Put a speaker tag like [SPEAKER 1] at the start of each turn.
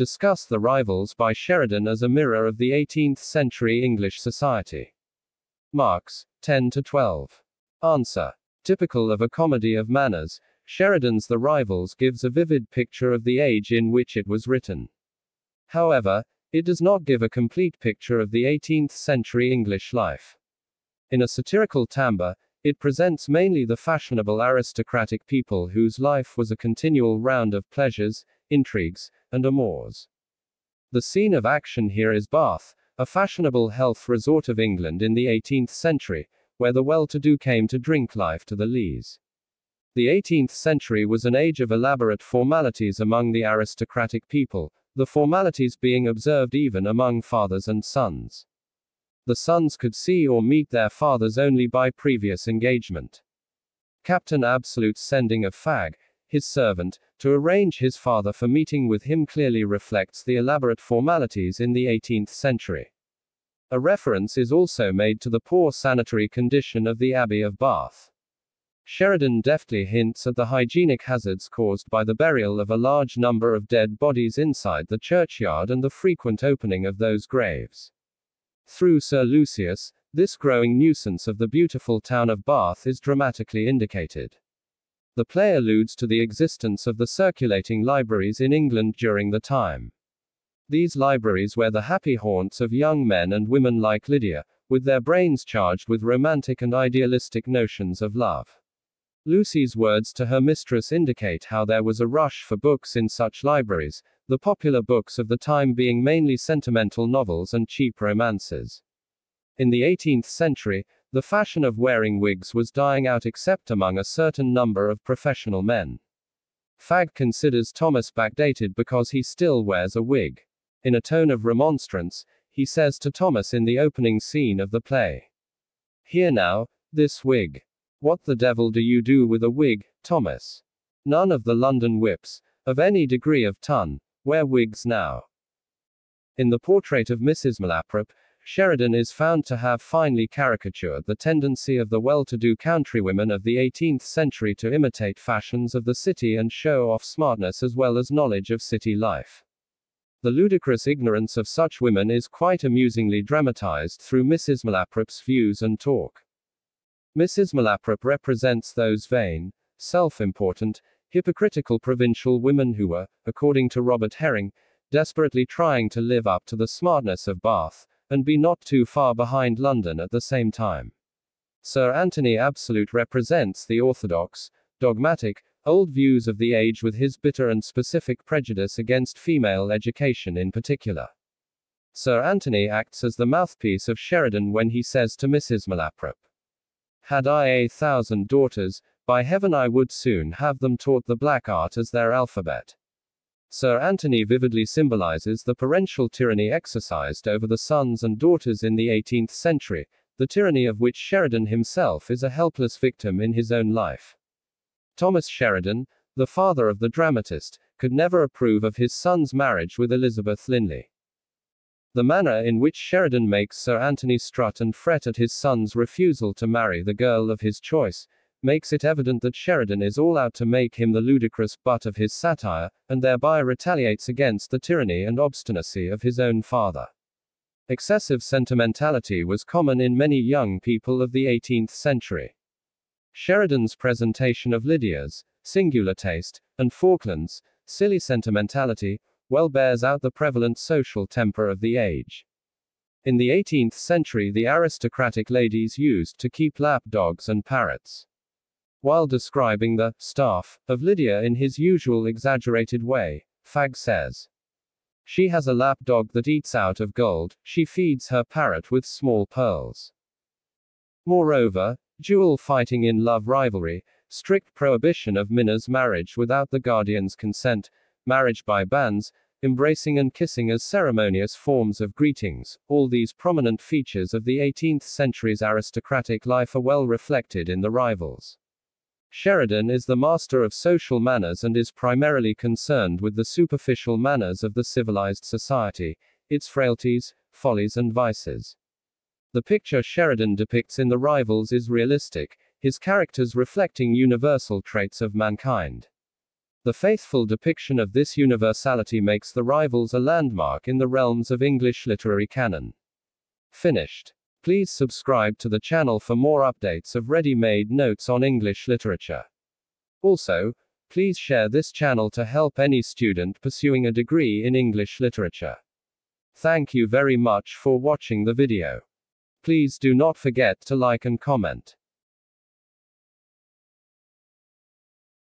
[SPEAKER 1] Discuss The Rivals by Sheridan as a mirror of the 18th century English society. Marks 10 to 12. Answer. Typical of a comedy of manners, Sheridan's The Rivals gives a vivid picture of the age in which it was written. However, it does not give a complete picture of the 18th century English life. In a satirical timbre, it presents mainly the fashionable aristocratic people whose life was a continual round of pleasures, intrigues, and amours. The scene of action here is Bath, a fashionable health resort of England in the 18th century, where the well to do came to drink life to the lees. The 18th century was an age of elaborate formalities among the aristocratic people, the formalities being observed even among fathers and sons. The sons could see or meet their fathers only by previous engagement. Captain Absolute's sending of Fag, his servant, to arrange his father for meeting with him clearly reflects the elaborate formalities in the 18th century. A reference is also made to the poor sanitary condition of the Abbey of Bath. Sheridan deftly hints at the hygienic hazards caused by the burial of a large number of dead bodies inside the churchyard and the frequent opening of those graves. Through Sir Lucius, this growing nuisance of the beautiful town of Bath is dramatically indicated. The play alludes to the existence of the circulating libraries in England during the time. These libraries were the happy haunts of young men and women like Lydia, with their brains charged with romantic and idealistic notions of love. Lucy's words to her mistress indicate how there was a rush for books in such libraries, the popular books of the time being mainly sentimental novels and cheap romances. In the 18th century, the fashion of wearing wigs was dying out except among a certain number of professional men. Fag considers Thomas backdated because he still wears a wig. In a tone of remonstrance, he says to Thomas in the opening scene of the play. Here now, this wig. What the devil do you do with a wig, Thomas? None of the London whips, of any degree of ton, wear wigs now. In the portrait of Mrs. Malaprop, Sheridan is found to have finely caricatured the tendency of the well to do countrywomen of the 18th century to imitate fashions of the city and show off smartness as well as knowledge of city life. The ludicrous ignorance of such women is quite amusingly dramatized through Mrs. Malaprop's views and talk. Mrs. Malaprop represents those vain, self important, hypocritical provincial women who were, according to Robert Herring, desperately trying to live up to the smartness of Bath, and be not too far behind London at the same time. Sir Anthony Absolute represents the orthodox, dogmatic, old views of the age with his bitter and specific prejudice against female education in particular. Sir Anthony acts as the mouthpiece of Sheridan when he says to Mrs. Malaprop, had I a thousand daughters, by heaven I would soon have them taught the black art as their alphabet. Sir Anthony vividly symbolizes the parental tyranny exercised over the sons and daughters in the 18th century, the tyranny of which Sheridan himself is a helpless victim in his own life. Thomas Sheridan, the father of the dramatist, could never approve of his son's marriage with Elizabeth Linley. The manner in which Sheridan makes Sir Anthony strut and fret at his son's refusal to marry the girl of his choice, makes it evident that Sheridan is all out to make him the ludicrous butt of his satire, and thereby retaliates against the tyranny and obstinacy of his own father. Excessive sentimentality was common in many young people of the 18th century. Sheridan's presentation of Lydia's singular taste, and Falkland's silly sentimentality, well bears out the prevalent social temper of the age. In the 18th century, the aristocratic ladies used to keep lap dogs and parrots. While describing the staff of Lydia in his usual exaggerated way, Fag says, She has a lap dog that eats out of gold, she feeds her parrot with small pearls. Moreover, duel fighting in love rivalry, strict prohibition of minor's marriage without the guardian's consent, marriage by banns, embracing and kissing as ceremonious forms of greetings, all these prominent features of the 18th century's aristocratic life are well reflected in the rivals. Sheridan is the master of social manners and is primarily concerned with the superficial manners of the civilized society, its frailties, follies, and vices. The picture Sheridan depicts in The Rivals is realistic, his characters reflecting universal traits of mankind. The faithful depiction of this universality makes the rivals a landmark in the realms of English literary canon. Finished. Please subscribe to the channel for more updates of ready-made notes on English literature. Also, please share this channel to help any student pursuing a degree in English literature. Thank you very much for watching the video. Please do not forget to like and comment.